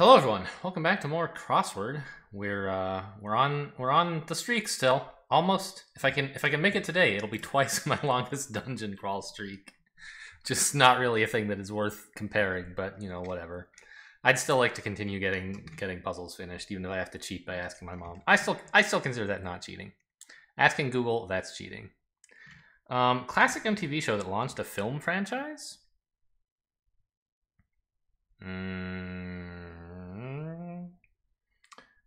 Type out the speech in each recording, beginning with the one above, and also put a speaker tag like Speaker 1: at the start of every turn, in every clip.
Speaker 1: hello everyone. Welcome back to more crossword. We're uh, we're on we're on the streak still. Almost. If I can if I can make it today, it'll be twice my longest dungeon crawl streak. Just not really a thing that is worth comparing, but you know whatever. I'd still like to continue getting getting puzzles finished, even though I have to cheat by asking my mom. I still I still consider that not cheating. Asking Google, that's cheating. Um, classic MTV show that launched a film franchise. Mm.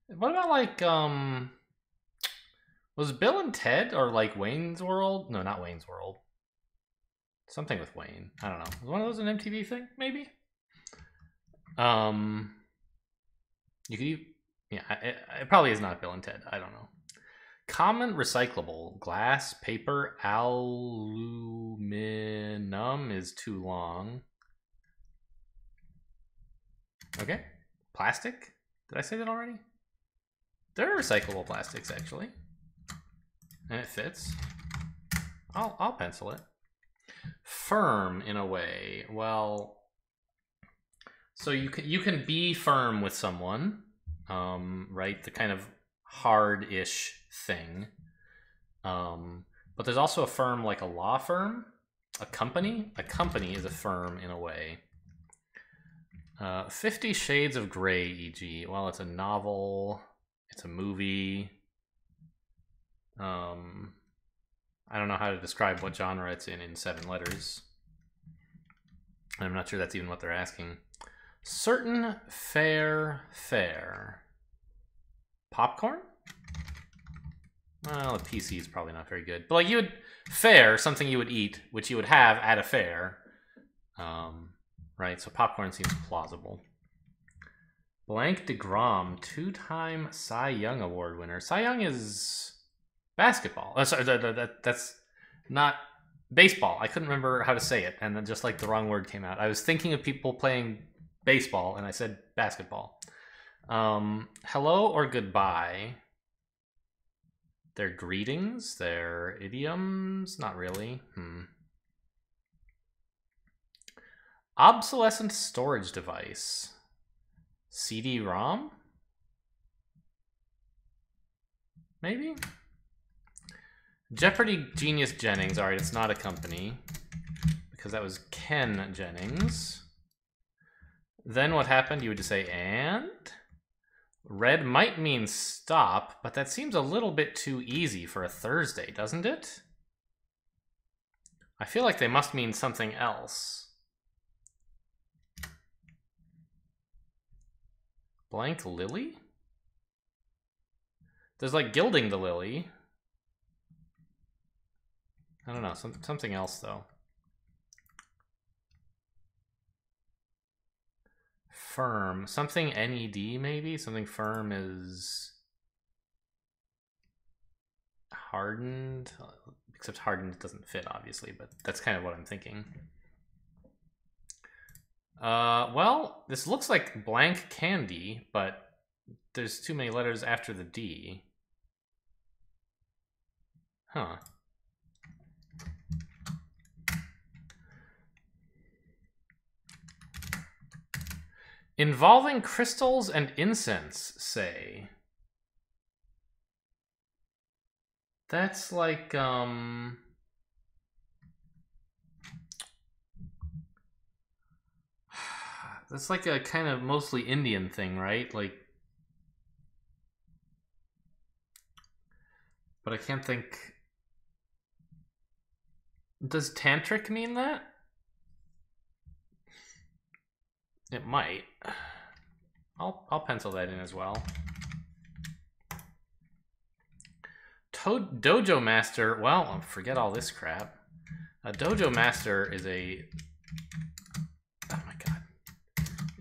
Speaker 1: What about like um was Bill and Ted or like Wayne's World? No, not Wayne's World. Something with Wayne. I don't know. Was one of those an MTV thing? Maybe. Um, you could, even, yeah, it, it probably is not Bill and Ted. I don't know. Common recyclable glass, paper, aluminum is too long. Okay. Plastic? Did I say that already? There are recyclable plastics, actually. And it fits. I'll, I'll pencil it. Firm, in a way. Well, so you can, you can be firm with someone, um, right? The kind of hard-ish thing. Um, but there's also a firm like a law firm, a company. A company is a firm in a way. Uh, Fifty Shades of Grey, e.g. Well, it's a novel, it's a movie. Um, I don't know how to describe what genre it's in in seven letters. I'm not sure that's even what they're asking. Certain fair fare. Popcorn? Well, a PC is probably not very good. But like you would fair, something you would eat, which you would have at a fair. Um, right? So popcorn seems plausible. Blank DeGrom, two-time Cy Young Award winner. Cy Young is basketball. Oh, sorry, that, that, that's not baseball. I couldn't remember how to say it, and then just like the wrong word came out. I was thinking of people playing baseball, and I said basketball. Um, hello or goodbye. Their greetings, their idioms, not really. Hmm. Obsolescent storage device. CD-ROM? Maybe? Jeopardy Genius Jennings. All right, it's not a company because that was Ken Jennings. Then what happened? You would just say and. Red might mean stop, but that seems a little bit too easy for a Thursday, doesn't it? I feel like they must mean something else. Blank lily? There's like gilding the lily. I don't know, some, something else though. Firm, something NED maybe? Something firm is hardened, except hardened doesn't fit obviously, but that's kind of what I'm thinking. Uh, well, this looks like blank candy, but there's too many letters after the D. Huh. Involving crystals and incense, say. That's like, um... That's like a kind of mostly Indian thing, right? Like, but I can't think. Does tantric mean that? It might. I'll I'll pencil that in as well. To Dojo Master. Well, forget all this crap. A Dojo Master is a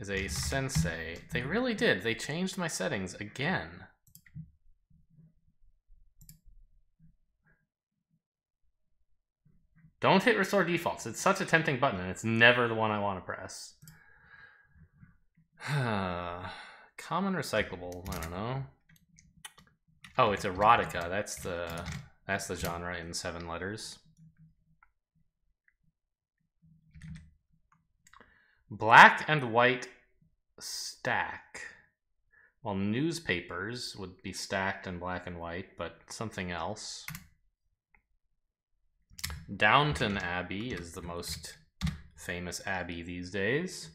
Speaker 1: is a sensei. They really did. They changed my settings again. Don't hit restore defaults. It's such a tempting button and it's never the one I want to press. Common recyclable, I don't know. Oh, it's erotica. That's the that's the genre in seven letters. Black and white stack. Well, newspapers would be stacked in black and white, but something else. Downton Abbey is the most famous abbey these days.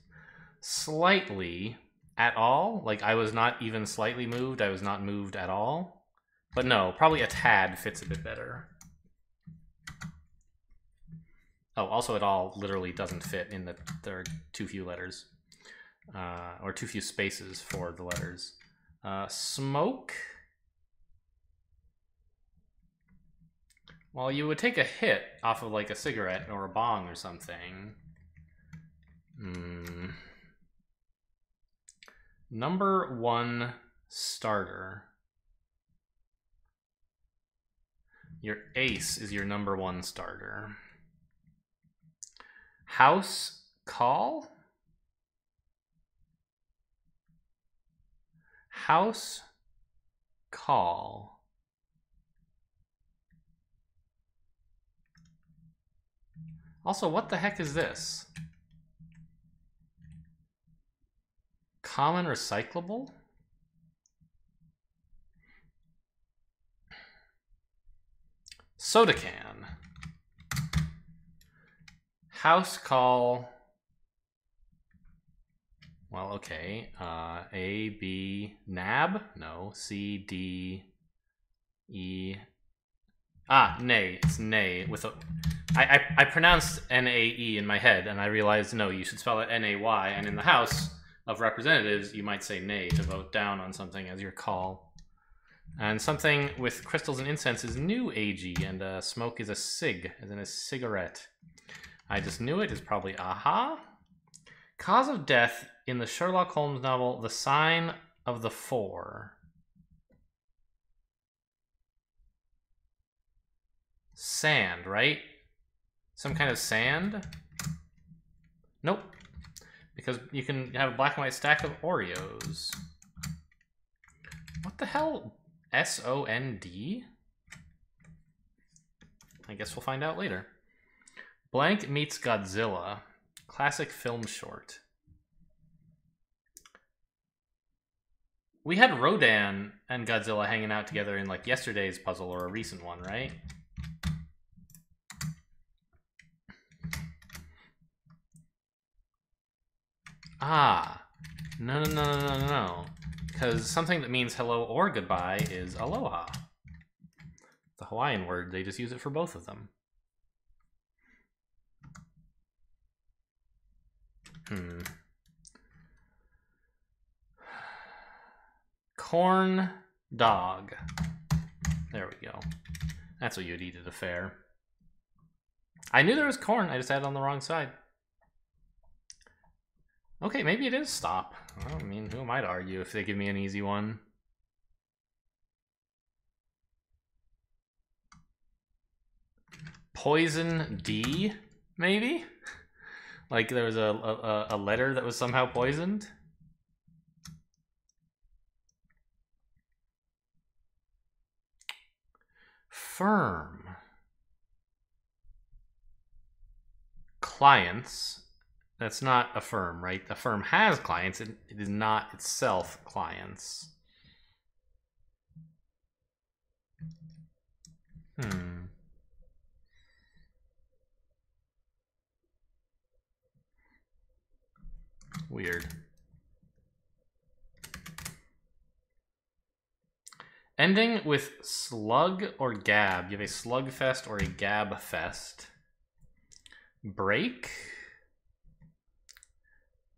Speaker 1: Slightly at all. Like, I was not even slightly moved. I was not moved at all. But no, probably a tad fits a bit better. Oh, also it all literally doesn't fit in the there are too few letters. Uh, or too few spaces for the letters. Uh, smoke. Well, you would take a hit off of like a cigarette or a bong or something. Hmm. Number one starter. Your ace is your number one starter. House call? House call. Also, what the heck is this? Common recyclable? Soda can. House call. Well, okay. Uh, A, B, NAB? No. C, D, E. Ah, nay. It's nay with a. I, I, I pronounced N A E in my head, and I realized no, you should spell it N A Y. And in the House of Representatives, you might say nay to vote down on something as your call. And something with crystals and incense is new AG, and uh, smoke is a cig, as in a cigarette. I just knew it is probably aha. Cause of death in the Sherlock Holmes novel, The Sign of the Four. Sand, right? Some kind of sand? Nope. Because you can have a black and white stack of Oreos. What the hell? S-O-N-D? I guess we'll find out later. Blank meets Godzilla. Classic film short. We had Rodan and Godzilla hanging out together in like yesterday's puzzle or a recent one, right? Ah, no, no, no, no, no, no. Because something that means hello or goodbye is aloha. The Hawaiian word, they just use it for both of them. Hmm. Corn dog. There we go. That's what you'd eat at a fair. I knew there was corn, I just had it on the wrong side. Okay, maybe it is stop. I mean, who am I to argue if they give me an easy one? Poison D, maybe? Like there was a, a, a letter that was somehow poisoned? Firm. Clients that's not a firm, right? A firm has clients. It, it is not itself clients. Hmm. Weird. Ending with slug or gab. You have a slugfest or a gab fest. Break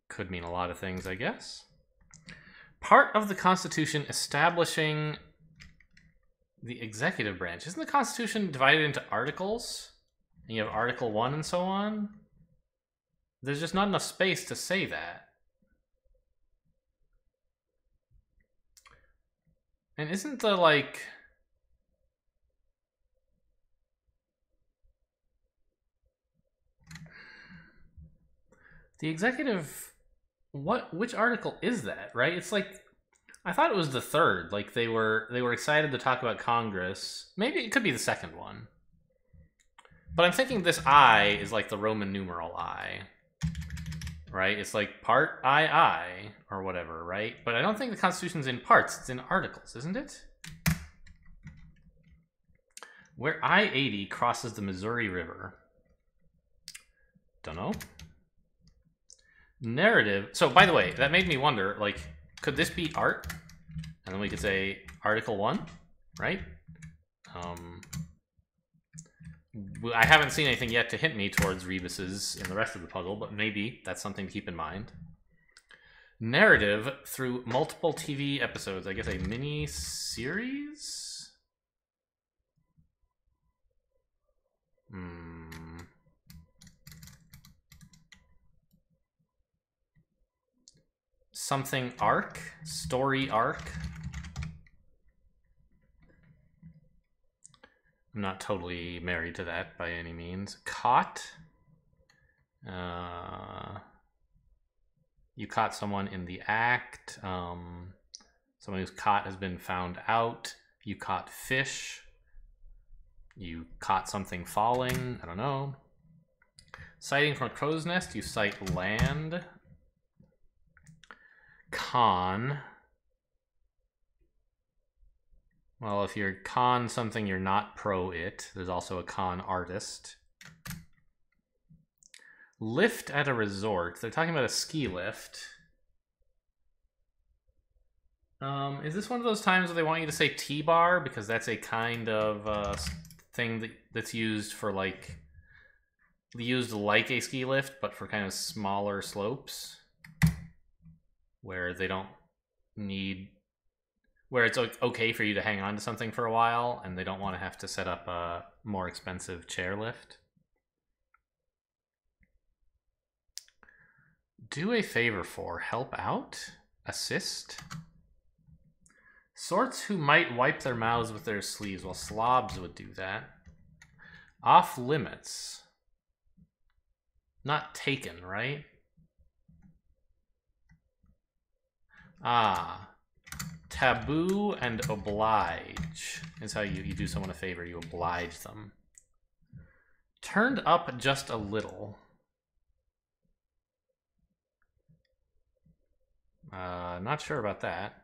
Speaker 1: could mean a lot of things, I guess. Part of the Constitution establishing the executive branch. Isn't the Constitution divided into articles? And you have Article 1 and so on? There's just not enough space to say that. And isn't the, like... The executive what which article is that right? It's like i thought it was the third. Like they were they were excited to talk about congress. Maybe it could be the second one. But i'm thinking this i is like the roman numeral i right? It's like part II or whatever, right? But I don't think the Constitution's in parts, it's in articles, isn't it? Where I 80 crosses the Missouri River. Don't know. Narrative. So, by the way, that made me wonder like, could this be art? And then we could say Article 1, right? Um, I haven't seen anything yet to hint me towards rebuses in the rest of the puzzle, but maybe that's something to keep in mind. Narrative through multiple TV episodes. I guess a mini series? Hmm. Something arc? Story arc? I'm not totally married to that by any means. Caught. Uh, you caught someone in the act. Um, someone who's caught has been found out. You caught fish. You caught something falling. I don't know. Sighting from a crow's nest. You sight land. Con. Well, if you're con something, you're not pro it. There's also a con artist. Lift at a resort. They're talking about a ski lift. Um, is this one of those times where they want you to say T-bar? Because that's a kind of uh, thing that, that's used for like... Used like a ski lift, but for kind of smaller slopes. Where they don't need where it's okay for you to hang on to something for a while and they don't want to have to set up a more expensive chairlift. Do a favor for, help out, assist. Sorts who might wipe their mouths with their sleeves, well slobs would do that. Off limits. Not taken, right? Ah, Taboo and oblige is how you, you do someone a favor. You oblige them. Turned up just a little. Uh, not sure about that.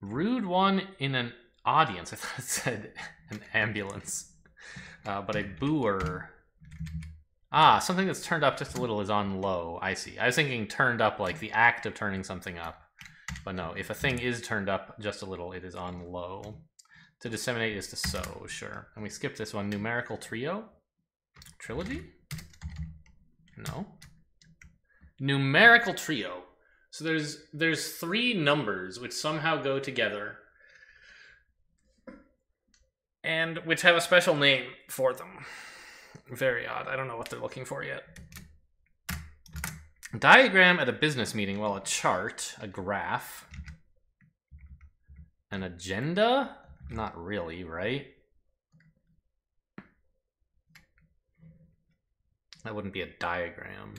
Speaker 1: Rude one in an audience. I thought it said an ambulance. Uh, but a booer. Ah, something that's turned up just a little is on low. I see. I was thinking turned up like the act of turning something up. But no, if a thing is turned up just a little, it is on low. To disseminate is to sow, sure. And we skip this one. Numerical trio? Trilogy? No. Numerical trio. So there's there's three numbers which somehow go together and which have a special name for them. Very odd. I don't know what they're looking for yet. Diagram at a business meeting, well, a chart, a graph, an agenda? Not really, right? That wouldn't be a diagram.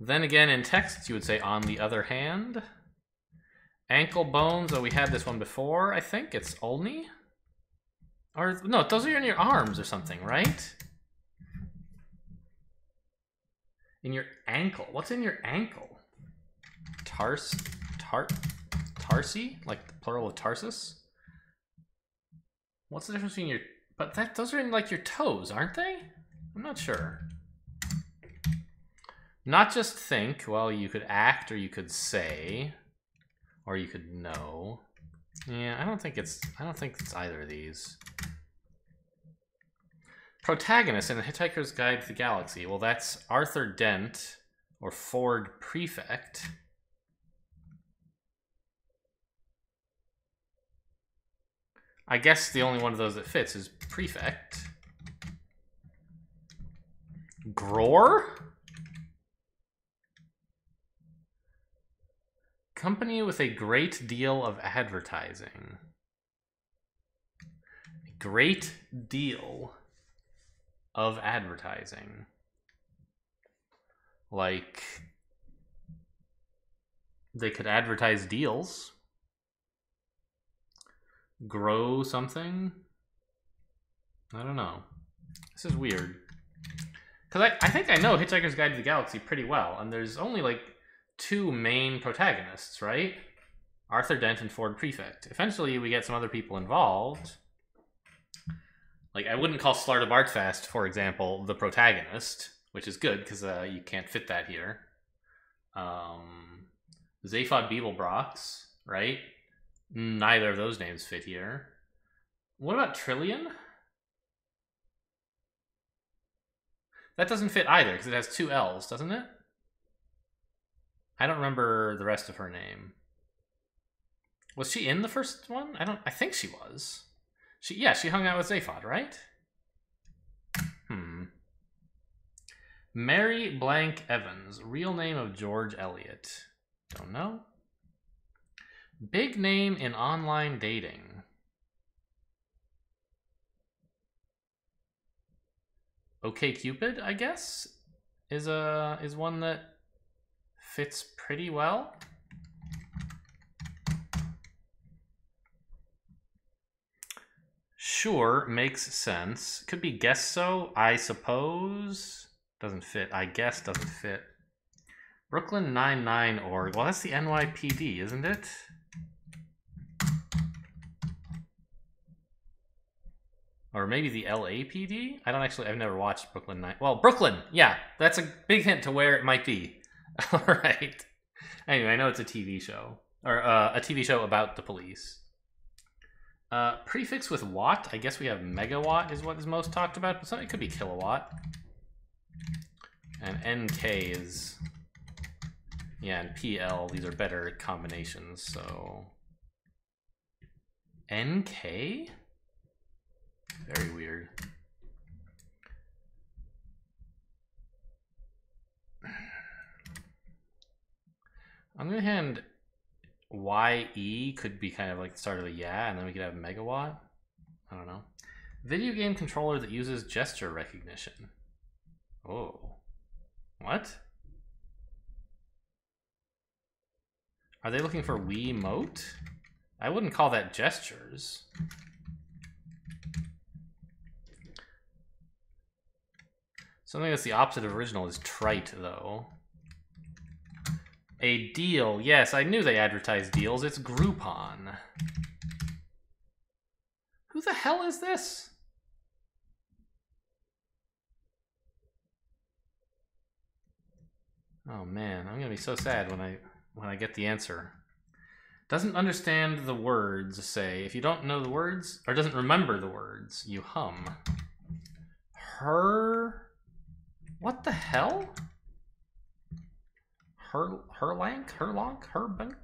Speaker 1: Then again, in text, you would say, on the other hand. Ankle bones, oh, we had this one before, I think. It's Olney? Or, no, those are in your arms or something, right? In your ankle. What's in your ankle? Tars, tar, tarsi? Like the plural of Tarsus? What's the difference between your... But that those are in like your toes, aren't they? I'm not sure. Not just think. Well, you could act or you could say. Or you could know. Yeah, I don't think it's... I don't think it's either of these. Protagonist in The Hitchhiker's Guide to the Galaxy. Well, that's Arthur Dent, or Ford Prefect. I guess the only one of those that fits is Prefect. Gror? Company with a great deal of advertising. great deal of advertising. Like, they could advertise deals, grow something. I don't know. This is weird. Because I, I think I know Hitchhiker's Guide to the Galaxy pretty well, and there's only like two main protagonists, right? Arthur Dent and Ford Prefect. Eventually, we get some other people involved. Like, I wouldn't call Slartibartfast, for example, the protagonist, which is good because uh, you can't fit that here. Um, Zaphod Beeblebrox, right? Neither of those names fit here. What about Trillian? That doesn't fit either because it has two L's, doesn't it? I don't remember the rest of her name. Was she in the first one? I don't. I think she was. She yeah, she hung out with Zaphod, right? Hmm. Mary Blank Evans, real name of George Eliot. Don't know. Big name in online dating. OkCupid, I guess, is a is one that fits pretty well. Sure, makes sense. Could be guess so, I suppose. Doesn't fit. I guess doesn't fit. Brooklyn Nine-Nine org. Well, that's the NYPD, isn't it? Or maybe the LAPD? I don't actually, I've never watched Brooklyn Nine. Well, Brooklyn, yeah, that's a big hint to where it might be. All right. Anyway, I know it's a TV show, or uh, a TV show about the police. Uh, prefix with watt, I guess we have megawatt is what is most talked about, but it could be kilowatt. And NK is, yeah, and PL, these are better combinations, so. NK? Very weird. On the other hand, YE could be kind of like the start of a yeah, and then we could have megawatt. I don't know. Video game controller that uses gesture recognition. Oh. What? Are they looking for Wiimote? I wouldn't call that gestures. Something that's the opposite of original is trite, though. A deal. Yes, I knew they advertised deals. It's Groupon. Who the hell is this? Oh man, I'm gonna be so sad when I when I get the answer. Doesn't understand the words, say. If you don't know the words, or doesn't remember the words, you hum. Her what the hell? Her Herlank? Herlonk? Herbunk?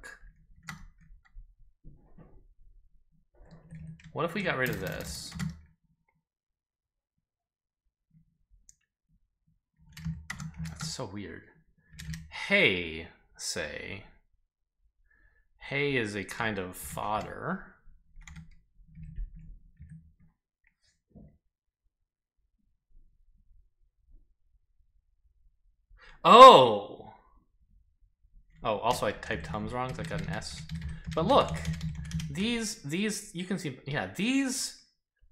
Speaker 1: What if we got rid of this? That's so weird. Hay, say. Hay is a kind of fodder. Oh! Oh, also I typed Hums wrong because I got an S. But look, these, these, you can see, yeah, these,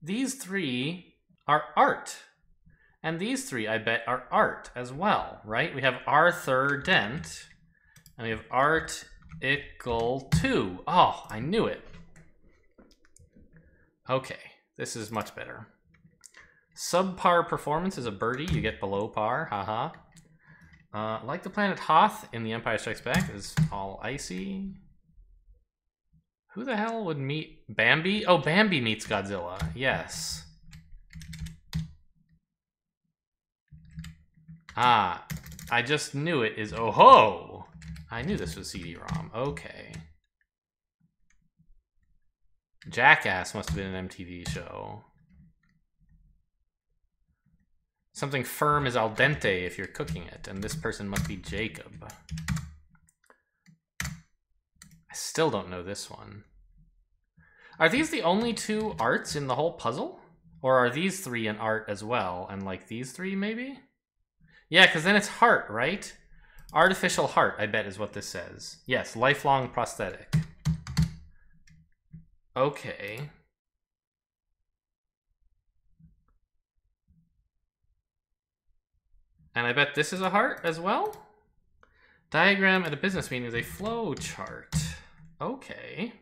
Speaker 1: these three are art. And these three, I bet, are art as well, right? We have Arthur Dent, and we have Art Ickle 2. Oh, I knew it. Okay, this is much better. Subpar performance is a birdie. You get below par. Haha. Uh, like the planet Hoth in The Empire Strikes Back is all icy. Who the hell would meet Bambi? Oh, Bambi meets Godzilla. Yes. Ah, I just knew it is oh ho. I knew this was CD-ROM. Okay. Jackass must have been an MTV show. Something firm is al dente if you're cooking it, and this person must be Jacob. I still don't know this one. Are these the only two arts in the whole puzzle? Or are these three an art as well, and like these three maybe? Yeah, because then it's heart, right? Artificial heart, I bet is what this says. Yes, lifelong prosthetic. Okay. And I bet this is a heart as well? Diagram at a business meeting is a flow chart. Okay.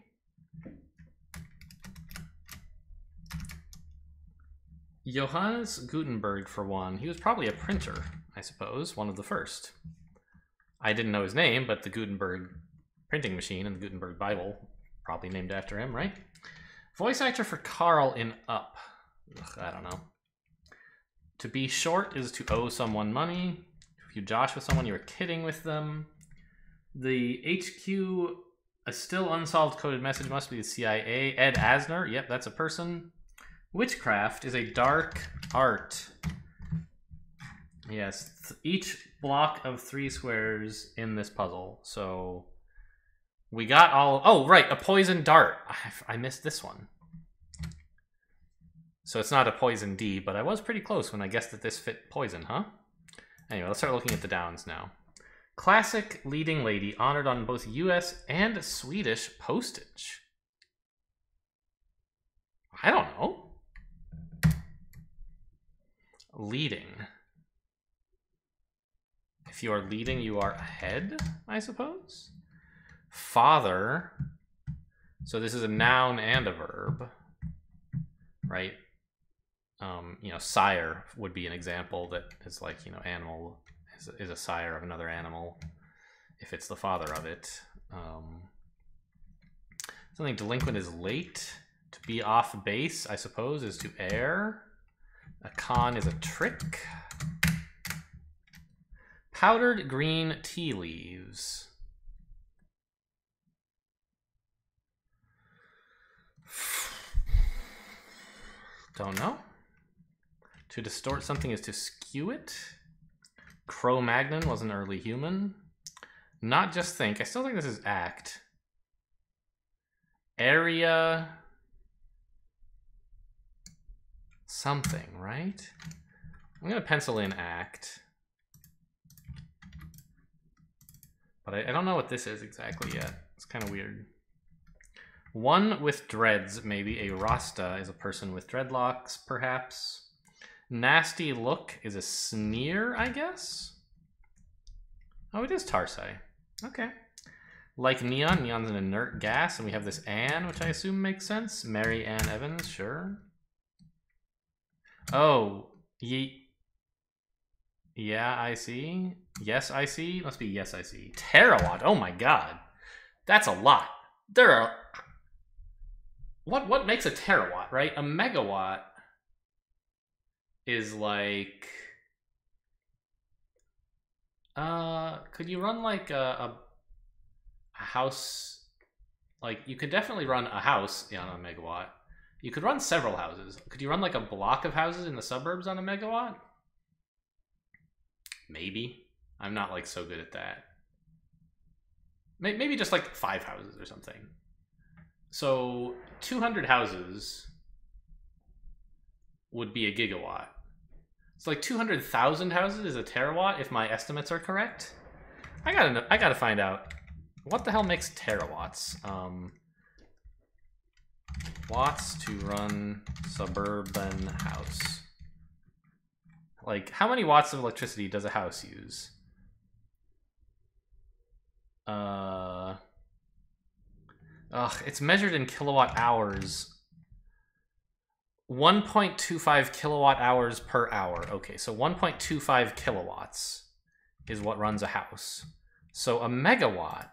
Speaker 1: Johannes Gutenberg, for one. He was probably a printer, I suppose, one of the first. I didn't know his name, but the Gutenberg printing machine and the Gutenberg Bible probably named after him, right? Voice actor for Carl in Up. Ugh, I don't know. To be short is to owe someone money. If you josh with someone, you're kidding with them. The HQ, a still unsolved coded message must be the CIA. Ed Asner, yep, that's a person. Witchcraft is a dark art. Yes, each block of three squares in this puzzle. So we got all. Oh, right, a poison dart. I, I missed this one. So it's not a poison D, but I was pretty close when I guessed that this fit poison, huh? Anyway, let's start looking at the downs now. Classic leading lady honored on both US and Swedish postage. I don't know. Leading. If you are leading, you are ahead, I suppose. Father. So this is a noun and a verb, right? Um, you know, sire would be an example that is like, you know, animal is, is a sire of another animal if it's the father of it. Um, something delinquent is late. To be off base, I suppose, is to err. A con is a trick. Powdered green tea leaves. Don't know. To distort something is to skew it. Cro-Magnon was an early human. Not just think. I still think this is act. Area. Something, right? I'm going to pencil in act. But I, I don't know what this is exactly yet. It's kind of weird. One with dreads, maybe. A Rasta is a person with dreadlocks, perhaps. Nasty look is a sneer, I guess? Oh, it is Tarsai. Okay. Like neon, neon's an inert gas, and we have this Anne, which I assume makes sense. Mary Ann Evans, sure. Oh, ye. Yeah, I see. Yes, I see. Must be yes, I see. Terawatt. Oh my god, that's a lot. There are. What what makes a terawatt? Right, a megawatt is like. Uh, could you run like a, a, a house? Like you could definitely run a house on a megawatt. You could run several houses. Could you run like a block of houses in the suburbs on a megawatt? Maybe. I'm not like so good at that. Maybe just like five houses or something. So 200 houses would be a gigawatt. It's like 200,000 houses is a terawatt if my estimates are correct. I gotta know, I gotta find out what the hell makes terawatts. Um, watts to run suburban house. Like, how many watts of electricity does a house use? Uh, ugh, it's measured in kilowatt hours. 1.25 kilowatt hours per hour. Okay, so 1.25 kilowatts is what runs a house. So a megawatt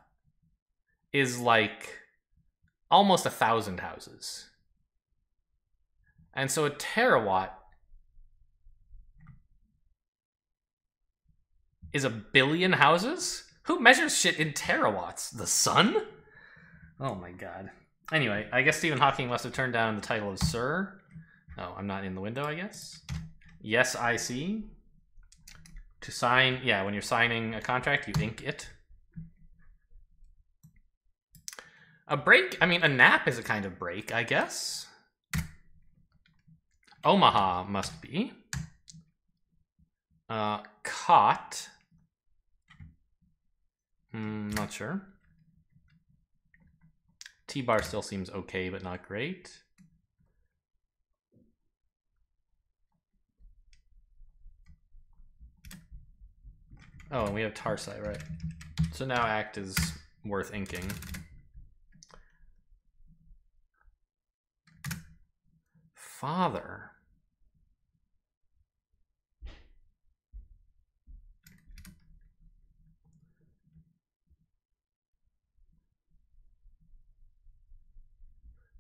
Speaker 1: is like almost a thousand houses. And so a terawatt is a billion houses? Who measures shit in terawatts? The sun? Oh my god. Anyway, I guess Stephen Hawking must have turned down the title of Sir. Oh, I'm not in the window, I guess. Yes, I see. To sign, yeah, when you're signing a contract, you ink it. A break, I mean, a nap is a kind of break, I guess. Omaha must be. Uh, caught. Mm, not sure. T-bar still seems okay, but not great. Oh, and we have Tarsi, right. So now Act is worth inking. Father.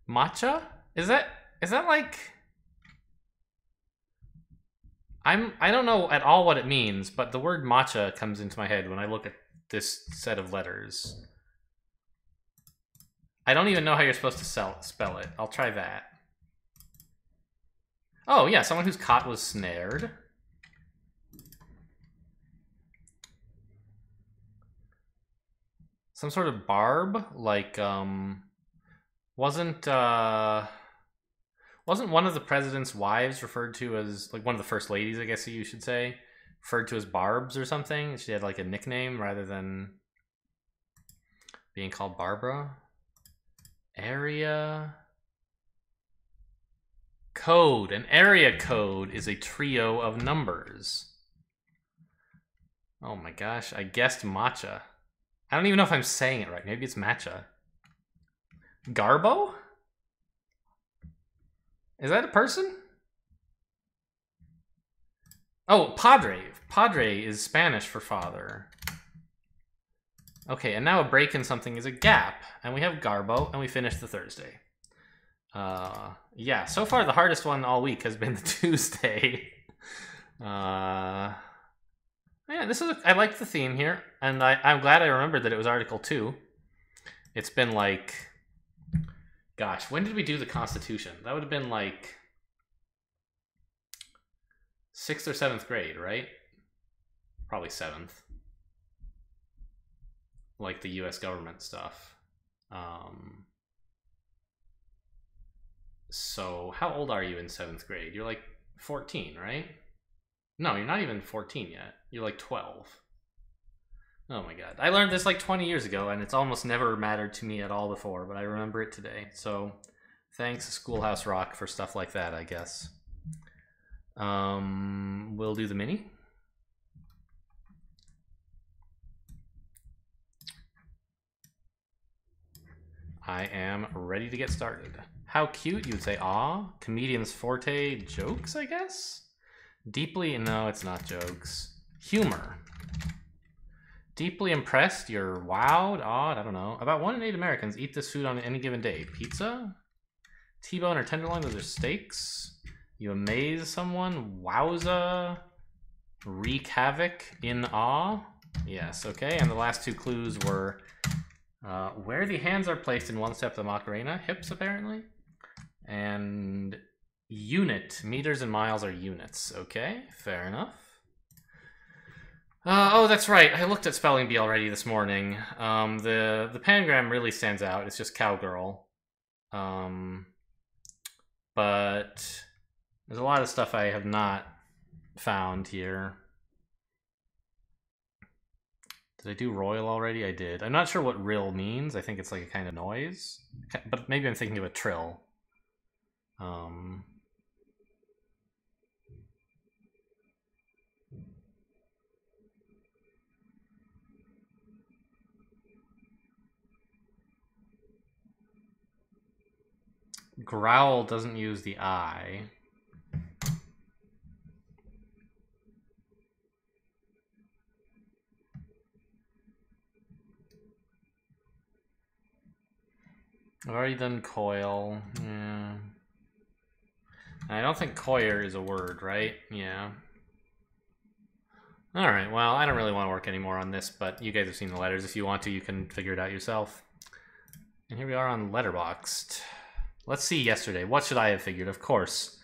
Speaker 1: Matcha? Is that is that like I'm I don't know at all what it means, but the word matcha comes into my head when I look at this set of letters. I don't even know how you're supposed to sell, spell it. I'll try that. Oh, yeah, someone who's caught was snared. Some sort of barb, like, um... Wasn't, uh... Wasn't one of the president's wives referred to as, like, one of the first ladies, I guess you should say, referred to as Barbs or something? She had, like, a nickname rather than being called Barbara? Area... Code. An area code is a trio of numbers. Oh my gosh, I guessed matcha. I don't even know if I'm saying it right. Maybe it's matcha. Garbo? Is that a person? Oh, padre. Padre is Spanish for father. Okay, and now a break in something is a gap. And we have Garbo, and we finish the Thursday. Uh, yeah, so far the hardest one all week has been the Tuesday. Uh, yeah, this is, a, I like the theme here, and I, I'm glad I remembered that it was Article 2. It's been like, gosh, when did we do the Constitution? That would have been like sixth or seventh grade, right? Probably seventh. Like the US government stuff. Um, so, how old are you in seventh grade? You're like 14, right? No, you're not even 14 yet. You're like 12. Oh my god. I learned this like 20 years ago, and it's almost never mattered to me at all before, but I remember it today. So, thanks, Schoolhouse Rock, for stuff like that, I guess. Um, we'll do the mini. I am ready to get started. How cute, you would say, aw. Comedian's forte, jokes, I guess? Deeply, no, it's not jokes. Humor. Deeply impressed, you're wowed, odd, I don't know. About one in eight Americans eat this food on any given day. Pizza? T-bone or tenderloin, those are steaks. You amaze someone, wowza. Wreak havoc, in awe. Yes, okay, and the last two clues were uh, where the hands are placed in one step of the Macarena, hips apparently. And unit, meters and miles are units. Okay, fair enough. Uh, oh, that's right. I looked at spelling bee already this morning. Um, the the pangram really stands out. It's just cowgirl. Um, but there's a lot of stuff I have not found here. Did I do royal already? I did. I'm not sure what rill means. I think it's like a kind of noise. But maybe I'm thinking of a trill. Um, growl doesn't use the I. I've already done coil. Yeah. I don't think coir is a word, right? Yeah. All right, well, I don't really want to work anymore on this, but you guys have seen the letters. If you want to, you can figure it out yourself. And here we are on Letterboxd. Let's see yesterday. What should I have figured? Of course,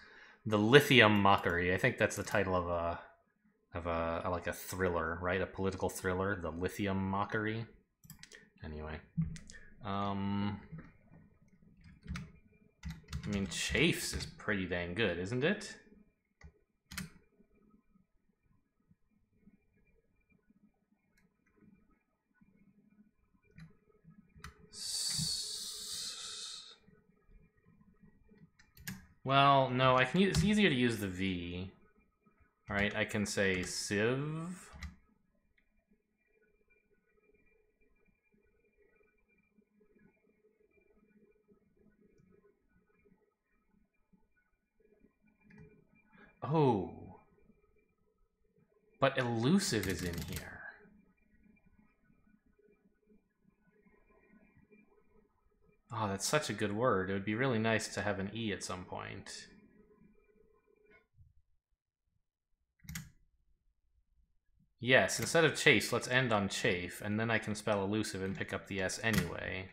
Speaker 1: the Lithium Mockery. I think that's the title of a of a like a thriller, right? A political thriller, the Lithium Mockery. Anyway, um, I mean, Chafes is pretty dang good, isn't it? Well, no, I can use, it's easier to use the V. All right, I can say sieve. Oh. But elusive is in here. Oh, that's such a good word. It would be really nice to have an E at some point. Yes, instead of chase, let's end on chafe, and then I can spell elusive and pick up the S anyway.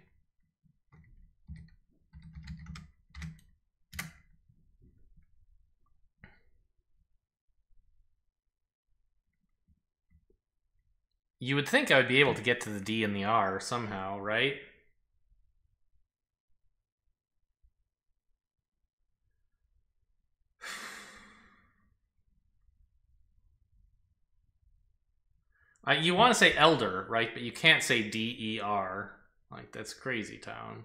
Speaker 1: You would think I would be able to get to the D and the R somehow, right? Uh, you want to say elder, right? But you can't say D E R. Like, that's crazy town.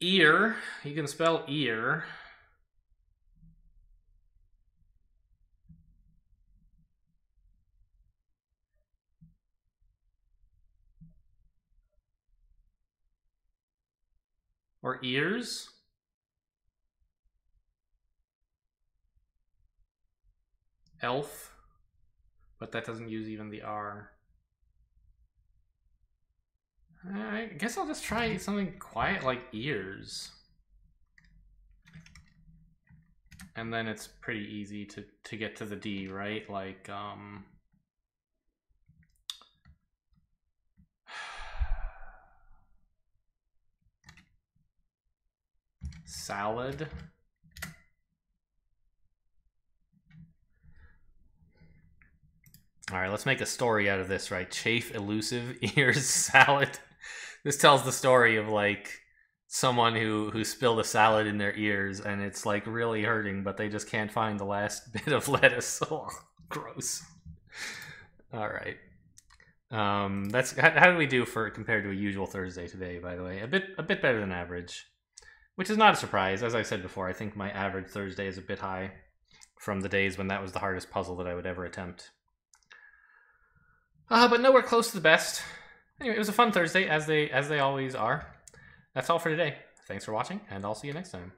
Speaker 1: Ear, you can spell ear. Or ears. Elf. But that doesn't use even the R. I guess I'll just try something quiet like ears. And then it's pretty easy to, to get to the D, right? Like, um... Salad. All right, let's make a story out of this, right? Chafe, elusive, ears, salad this tells the story of like someone who who spilled a salad in their ears and it's like really hurting, but they just can't find the last bit of lettuce. Oh, gross. All right. Um, that's how, how do we do for compared to a usual Thursday today? By the way, a bit a bit better than average, which is not a surprise. As I said before, I think my average Thursday is a bit high from the days when that was the hardest puzzle that I would ever attempt. Uh, but nowhere close to the best. Anyway, it was a fun Thursday, as they as they always are. That's all for today. Thanks for watching, and I'll see you next time.